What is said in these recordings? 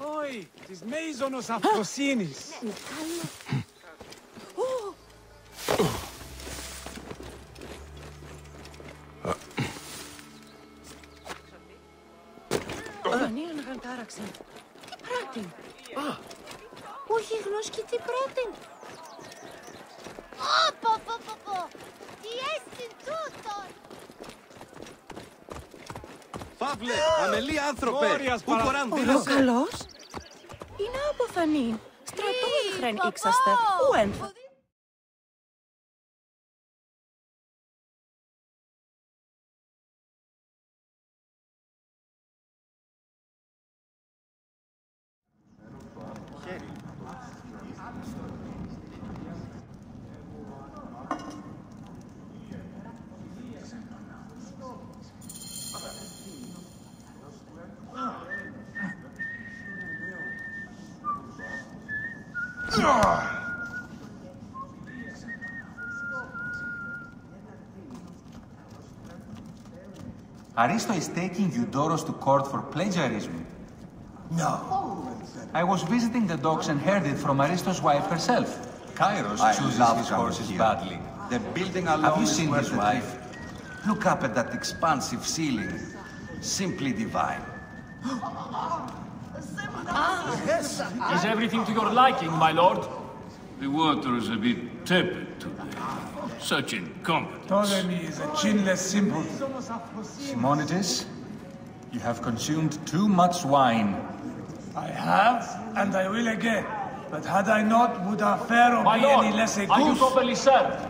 Όχι, της μέιζονος αυτοσύνης. Ανίαν ναι, γαντάραξε. Τι πράτην. Όχι γνώσκη, τι πράτην. Πω, πω, πω, πω. Τι έστειν τούτον. Παύλε, αμελή άνθρωπε. Πού κοράν δήλωσε. Ο καλός είναι άποθανή. Στρατόηχρεν ήξαστε. Ουέντ. Aristo is taking Eudoros to court for plagiarism. No. I was visiting the docks and heard it from Aristo's wife herself. Kairos I chooses his horses here. badly. The building alone Have you seen his wife? trip. Look up at that expansive ceiling. Simply divine. Ah. Is everything to your liking, my lord? The water is a bit tepid today. Such incompetence. Ptolemy is a chinless simpleton. Simonides, you have consumed too much wine. I have, and I will again. But had I not, would our pharaoh My be lord, any less a goose? are you goose? properly served?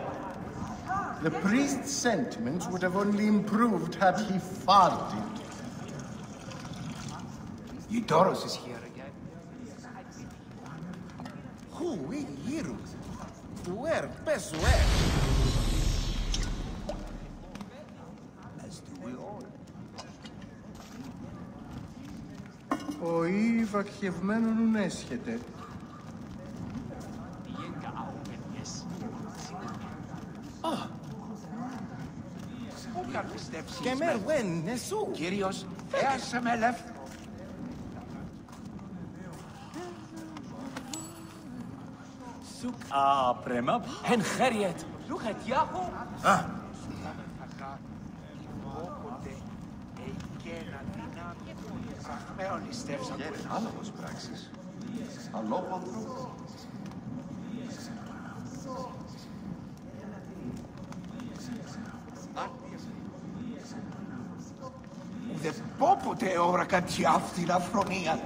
The priest's sentiments would have only improved had he farted. Eudoros is here again. Who we here? Where? Best where? As do we all. Ο ή βακχευμένον έσχεται. Και μερουέν, νεσού. Κύριος, έασε με λεφ. zoek a premab and Harriet Look at Yahoo. Ah. Αλόπαντρο. Ουδεπόποτε ώρα αφρονία.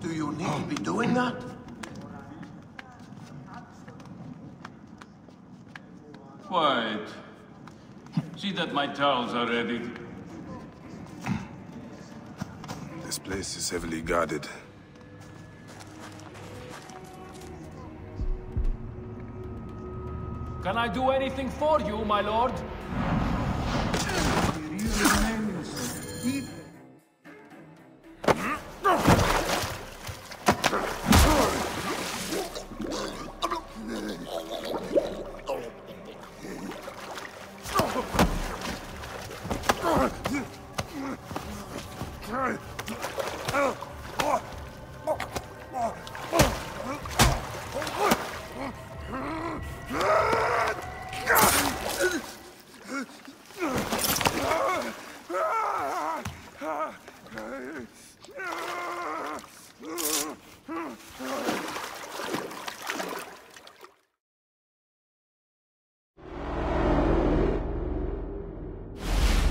Do you need to be doing that? Quiet. See that my towels are ready. This place is heavily guarded. Can I do anything for you, my lord?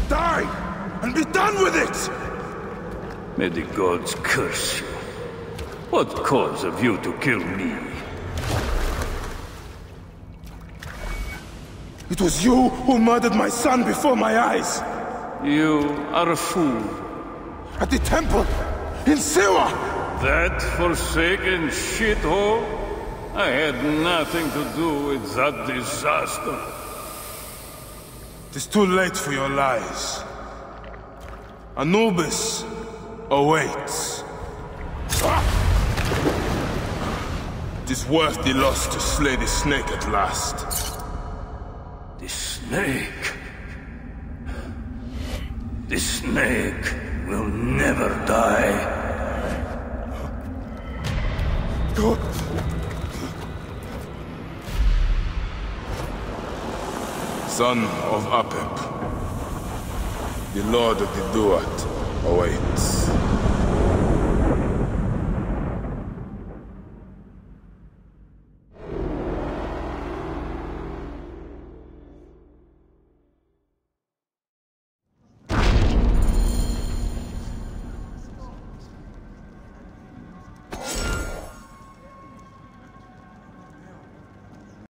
Die! And be done with it! May the gods curse you. What cause have you to kill me? It was you who murdered my son before my eyes! You are a fool. At the temple! In Siwa! That forsaken shithole? I had nothing to do with that disaster. It is too late for your lies. Anubis awaits. It is worth the loss to slay the snake at last. The snake. The snake will never die. Son of Apep, the Lord of the Duat awaits.